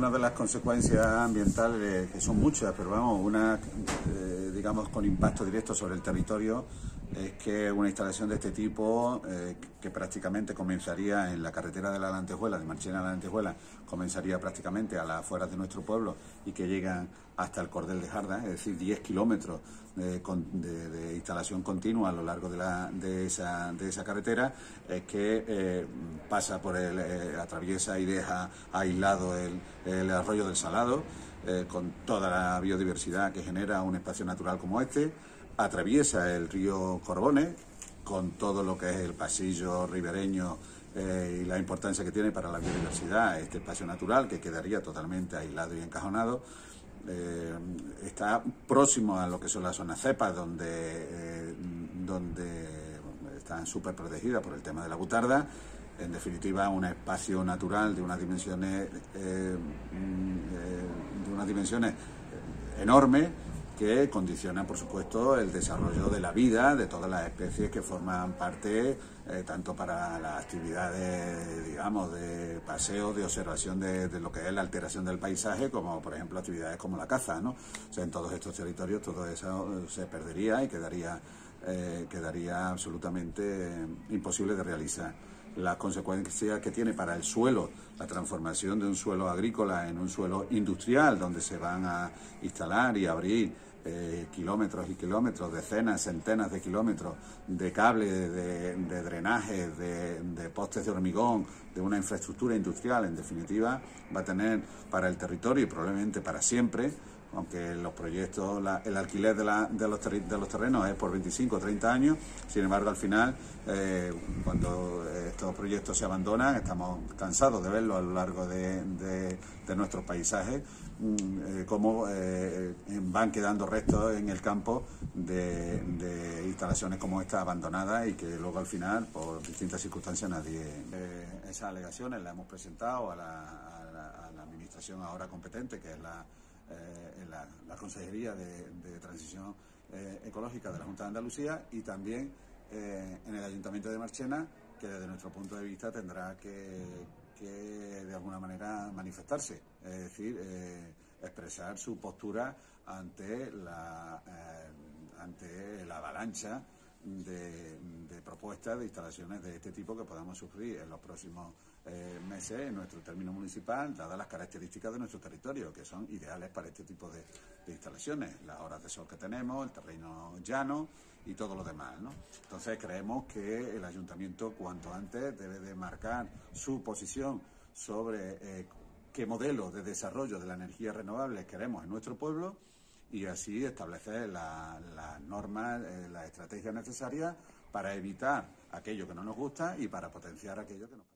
Una de las consecuencias ambientales, que son muchas, pero vamos, una, eh, digamos, con impacto directo sobre el territorio, es que una instalación de este tipo, eh, que prácticamente comenzaría en la carretera de la Lantejuela, de Marchena a la Lantejuela, comenzaría prácticamente a las afueras de nuestro pueblo y que llegan hasta el Cordel de Jarda, es decir, 10 kilómetros de, instalación continua a lo largo de, la, de, esa, de esa carretera, es que eh, pasa por el, eh, atraviesa y deja aislado el, el arroyo del Salado, con toda la biodiversidad que genera un espacio natural como este atraviesa el río Corbones con todo lo que es el pasillo ribereño eh, y la importancia que tiene para la biodiversidad, este espacio natural que quedaría totalmente aislado y encajonado. Eh, está próximo a lo que son las zonas cepas, donde, eh, donde están súper protegidas por el tema de la butarda. En definitiva, un espacio natural de unas dimensiones, mm, unas dimensiones enormes que condicionan, por supuesto, el desarrollo de la vida de todas las especies que forman parte, eh, tanto para las actividades, digamos, de paseo, de observación de, lo que es la alteración del paisaje, como por ejemplo actividades como la caza, ¿no? O sea, en todos estos territorios todo eso se perdería y quedaría, eh, quedaría absolutamente imposible de realizar las consecuencias que tiene para el suelo, la transformación de un suelo agrícola en un suelo industrial, donde se van a instalar y abrir eh, kilómetros y kilómetros, decenas, centenas de kilómetros de cable, de, drenaje, de, postes de hormigón, de una infraestructura industrial, en definitiva, va a tener para el territorio y probablemente para siempre, aunque los proyectos, el alquiler de, los de, los terrenos es por 25 o 30 años, sin embargo, al final, eh, cuando estos proyectos se abandonan, estamos cansados de verlo a lo largo de, nuestros paisajes, mm, eh, cómo eh, van quedando restos en el campo de, instalaciones como esta abandonadas y que luego al final, por distintas circunstancias, nadie... esas alegaciones las hemos presentado la, a la administración ahora competente, que es la eh, en la, Consejería de, Transición eh, Ecológica de la Junta de Andalucía y también eh, en el Ayuntamiento de Marchena, que desde nuestro punto de vista tendrá que, de alguna manera manifestarse, es decir, expresar su postura ante la, ante la avalancha de, propuestas de instalaciones de este tipo que podamos sufrir en los próximos eh, meses en nuestro término municipal, dadas las características de nuestro territorio, que son ideales para este tipo de, instalaciones, las horas de sol que tenemos, el terreno llano y todo lo demás. Entonces creemos que el ayuntamiento cuanto antes debe de marcar su posición sobre eh, qué modelo de desarrollo de la energía renovable queremos en nuestro pueblo y así establecer las normas, eh, las estrategias necesarias para evitar aquello que no nos gusta y para potenciar aquello que nos